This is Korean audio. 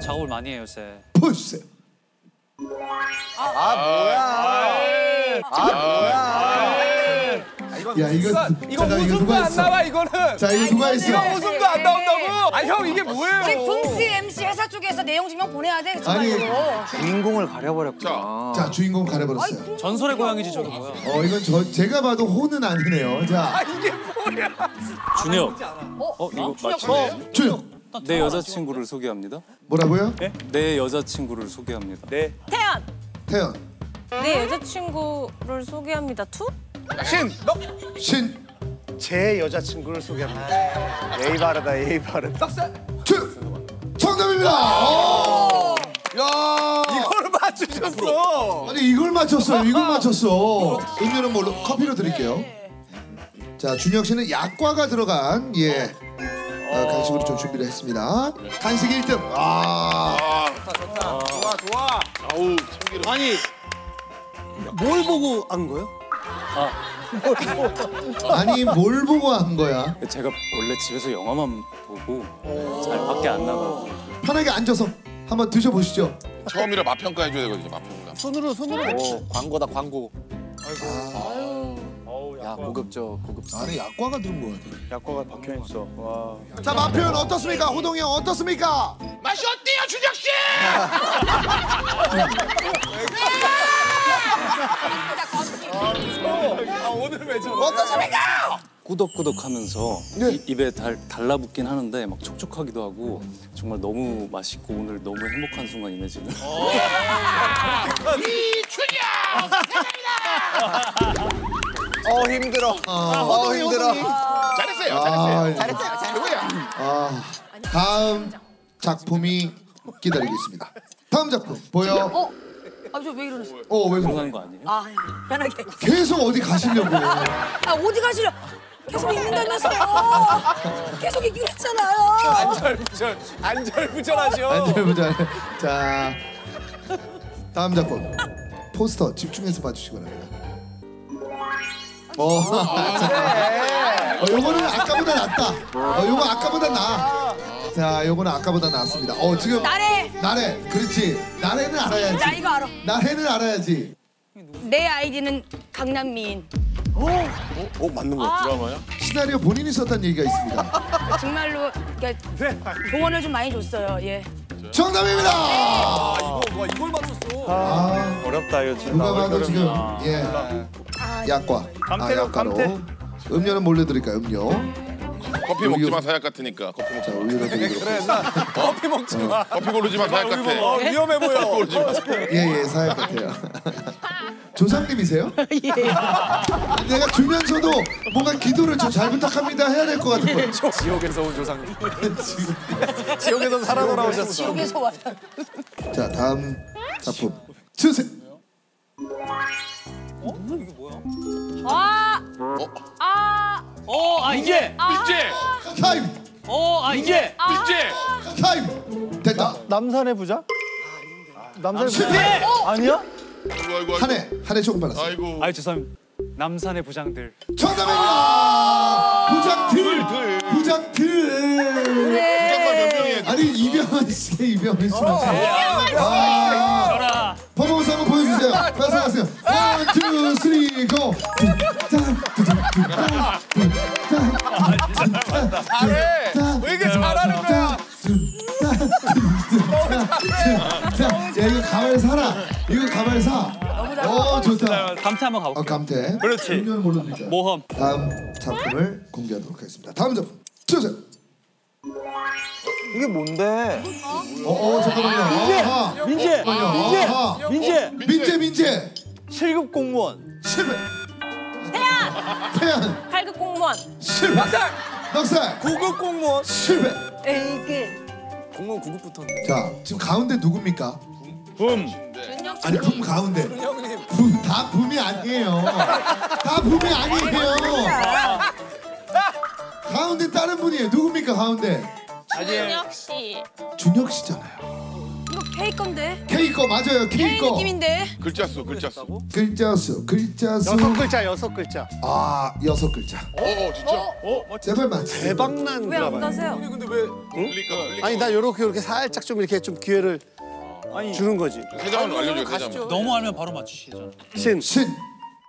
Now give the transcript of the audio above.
작업을 많이 해요 요새. 보여주세요. 아 뭐야? 아 뭐야? 야 이거 이거 잠깐, 웃음도 누가 안 했어? 나와 이거는. 자 이거 누가 이거 했어? 웃음도 안 나온다고? 아 형 이게 뭐예요? 우리 붕스 MC 회사 쪽에서 내용 증명 보내야 돼. 아니. 정말로. 주인공을 가려버렸구나. 자 주인공 가려버렸어요. 전설의 고양이지 저게 뭐야? 어 이건 저 제가 봐도 호는 아니네요. 자 이게 뭐야? 준혁. 어, 어 이거 맞지? 준혁 내 여자친구를 소개합니다. 뭐라고요? 내 여자친구를 소개합니다. 네. 태연. 태연 내 여자친구를 소개합니다. 투? 신 너. 신 제 여자친구를 소개합니다. 예의 바르다 예의 바르다. 떡살. 준 정답입니다. 오! 야 이걸 맞추셨어. 아니 이걸 맞췄어요. 이걸 맞췄어. 음료는 뭘로 커피로 드릴게요. 자 준혁 씨는 약과가 들어간 예 어, 간 식으로 좀 준비를 했습니다. 간식 1등. 아 좋아 좋아. 아우 참기름. 아니 뭘 보고 한 거예요? 아니 뭘 보고 한 거야? 제가 원래 집에서 영화만 보고 잘 밖에 안 나가고 편하게 앉아서 한번 드셔보시죠. 처음이라 맛 평가 해 줘야 되거든요. 맛 평가. 손으로 손으로. 오 광고다 광고. 야 고급져 고급져. 안에 약과가 들은 거 같아. 약과가 박혀 있어. 와. 자 맛 표현 어떻습니까? 호동이 형 어떻습니까? 맛이 어때요, 준혁 씨? 아 오늘 왜 저래? 꾸덕꾸덕하면서 네. 이- 입에 달, 달라붙긴 하는데 막 촉촉하기도 하고 정말 너무 맛있고 오늘 너무 행복한 순간이네 지금. 어 힘들어. 어 힘들어. 잘했어요, 아, 잘했어요. 잘했어요, 최고야. 아, 다음 작품이 기다리고 있습니다. 다음 작품 보여. 어? 아, 저 왜 이러세요? 어, 왜 그래? 들어가는 거 아니에요? 아, 편하게. 계속 어디 가시려고? 아, 어디 가시려? 계속 있는다면서요. 계속 있기로 했잖아요. 안절부절 안절부절하죠. 안절부절. 자, 다음 작품 포스터 집중해서 봐주시기 바랍니다. 어, 자, 어, 요거는 아까보다 낫다. 어, 요거 아까보다 나. 자, 요거는 아까보다 낫습니다. 어, 지금 나래. 나래, 그렇지. 나래는 알아야지. 나 이거 알아. 나래는 알아야지. 내 아이디는 강남미인. 어, 맞는 거 드라마야? 시나리오 본인이 썼다는 얘기가 있습니다. 정말로 그러니까 조언을 좀 많이 줬어요. 예. 정답입니다. 이거 와 이걸 맞췄어. 아, 어렵다 이거 진짜. 누가 봐도 지금 예 약과 아 감태로, 약과로 감태. 음료는 몰래 드릴까요? 음료. 커피 먹지 마, 사약 같으니까. 커피 먹지 자 마. 우유를 드리도록 하겠습니다. 커피 먹지 마. 커피 고르지 마, 사약 같아. 어 위험해 보여. 고르지 마. 예예 사약 같아요. 조상님이세요? 내가 주면서도 뭔가 기도를 좀 잘 부탁합니다 해야 될 것 같은 거예요. 지옥에서 온 조상님. 지옥에서 살아 돌아오셨어. 지옥에서 왔다. 자 다음 작품 주세요. 아! 아! 어, 아 이게. 민재! 타임 어, 아 이게. 민재! 타임 됐다. 남산의 부자? 남산의 부자? 아니야? 아이고, 아이고, 아이고. 한해 한해 조금 빨랐어. 아이고. 아 죄송합니다. 남산의 부장들. 정답입니다. 부장들 부장들. 잠깐 몇 명이에요? 아니 이병헌 씨 이병헌 씨. 아. 저라. 퍼포먼스 한번 보여주세요. 말씀하세요. One, two, three, go. 잘해. 왜 이렇게 잘하는 거야? 야 이거 가발 사라. 이거 가발 사. 어 좋다. 감태 한번 어 가볼게요. 감태. 그렇지. 모험. 다음 작품을 공개하도록 하겠습니다. 다음 작품 주세요. 이게 뭔데? 어, 어 잠깐만요. 민재! 민재! 아하. 민재! 민재 민재. 7급 공무원. 실패. 태연. 태연. 8급 공무원. 실패. 넉살. 넉살. 구급 공무원. 실패. 에이그. 공무원 구급부터인데. 자 지금 가운데 누굽니까? 붐. 아니 붐 가운데. 형님. 붐, 다 붐이 아니에요. 다 붐이 아니에요. 가운데 다른 분이에요. 누굽니까 가운데? 준혁 씨. 준혁 씨잖아요. K 건데. K 거 맞아요. K K 거. 느낌인데. 글자 수 글자 수. 어, 글자 수, 글자 수. 여섯 글자 여섯 글자. 아, 여섯 글자. 어 진짜. 제발 맞히세요. 대박난 왜안 드라마. 가세요? 흘릴까 봐. 흘릴까 아니 나 요렇게 요렇게 살짝 좀 이렇게 좀 기회를 주는 거지. 봐. 세 장은 알려줘요 세 장. 너무 알면 바로 맞추시죠. 신. 신,